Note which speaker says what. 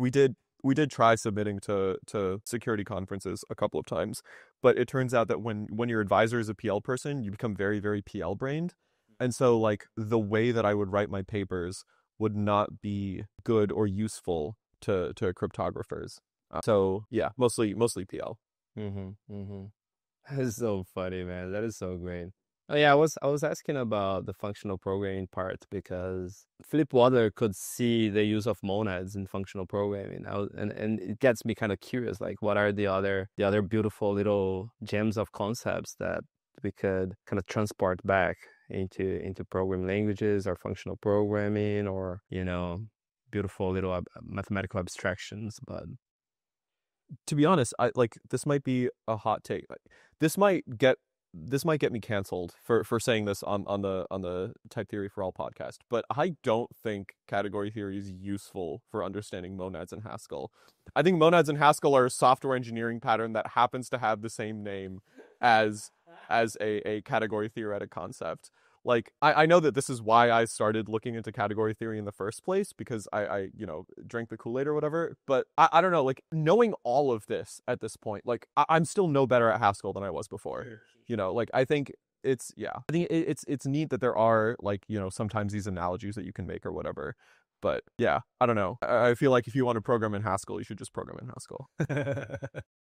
Speaker 1: we did we did try submitting to to security conferences a couple of times, but it turns out that when when your advisor is a PL person, you become very very PL brained, and so like the way that I would write my papers would not be good or useful to to cryptographers. Uh, so yeah, mostly mostly PL.
Speaker 2: Mm-hmm. Mm-hmm. That is so funny, man. That is so great. Oh yeah, I was I was asking about the functional programming part because Philip Wadler could see the use of monads in functional programming. Was, and and it gets me kind of curious, like what are the other the other beautiful little gems of concepts that we could kind of transport back into into programming languages or functional programming or you know beautiful little ab- mathematical abstractions. But
Speaker 1: to be honest, I like this might be a hot take. This might get this might get me canceled for for saying this on on the on the Type Theory Forall podcast but i don't think category theory is useful for understanding monads in haskell. I think monads in haskell are a software engineering pattern that happens to have the same name as as a, a category theoretic concept like I, I know that this is why I started looking into category theory in the first place because I, I you know drank the Kool-Aid or whatever but I, I don't know like knowing all of this at this point like I, I'm still no better at Haskell than I was before you know like I think it's yeah I think it, it's it's neat that there are like you know sometimes these analogies that you can make or whatever but yeah I don't know I, I feel like if you want to program in Haskell you should just program in Haskell